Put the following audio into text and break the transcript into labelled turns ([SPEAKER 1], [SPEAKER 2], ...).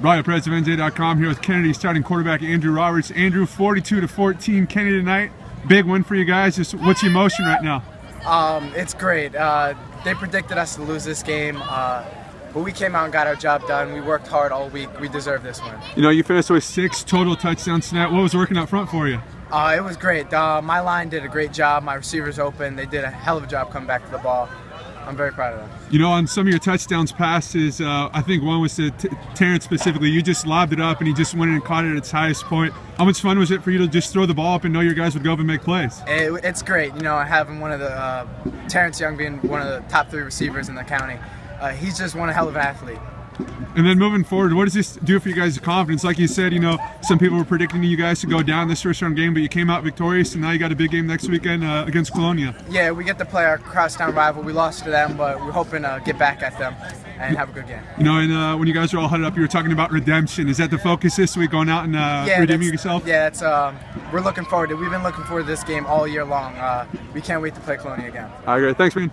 [SPEAKER 1] Brian Perez of NJ.com here with Kennedy starting quarterback Andrew Roberts. Andrew, 42 to 14, Kennedy tonight. Big win for you guys. Just what's your emotion right now?
[SPEAKER 2] Um, it's great. Uh, they predicted us to lose this game, uh, but we came out and got our job done. We worked hard all week. We deserve this win.
[SPEAKER 1] You know, you finished with six total touchdowns tonight. What was working up front for you?
[SPEAKER 2] Uh, it was great. Uh, my line did a great job. My receivers open. They did a hell of a job coming back to the ball. I'm very proud of them.
[SPEAKER 1] You know, on some of your touchdowns passes, uh, I think one was to T- Terrence specifically. You just lobbed it up and he just went in and caught it at its highest point. How much fun was it for you to just throw the ball up and know your guys would go up and make plays?
[SPEAKER 2] It, it's great. You know, having one of the uh, Terrence Young being one of the top three receivers in the county. Uh, he's just one hell of an athlete.
[SPEAKER 1] And then moving forward, what does this do for you guys' confidence? Like you said, you know, some people were predicting you guys to go down this first round game, but you came out victorious, and now you got a big game next weekend uh, against Colonia.
[SPEAKER 2] Yeah, we get to play our crosstown rival. We lost to them, but we're hoping to get back at them and have a good game.
[SPEAKER 1] You know, and uh, when you guys were all huddled up, you were talking about redemption. Is that the focus this week, going out and uh,
[SPEAKER 2] yeah,
[SPEAKER 1] redeeming yourself?
[SPEAKER 2] Yeah, that's um, we're looking forward to. We've been looking forward to this game all year long. Uh, we can't wait to play Colonia again.
[SPEAKER 1] All right, great. Thanks, man.